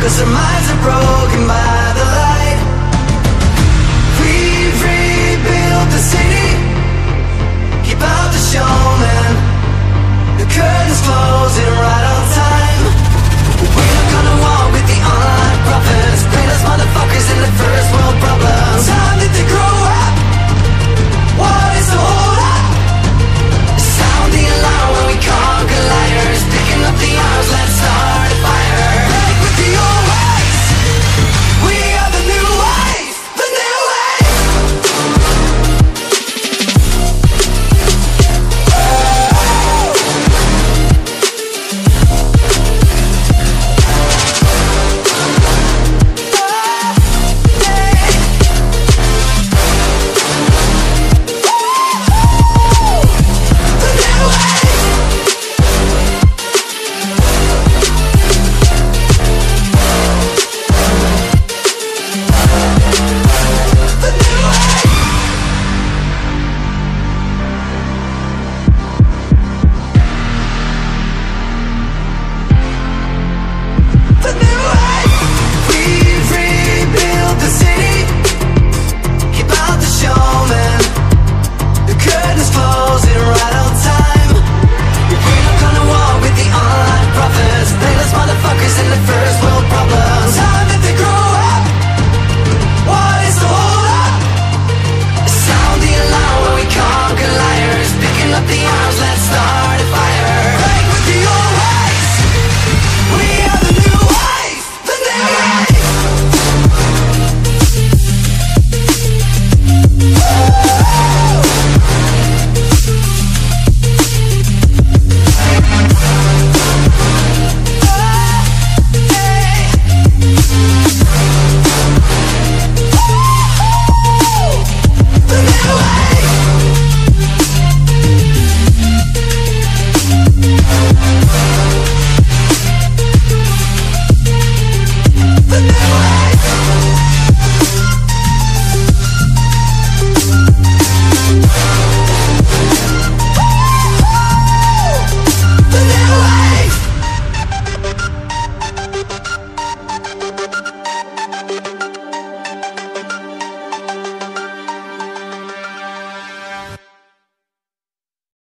Cause our minds are broken by the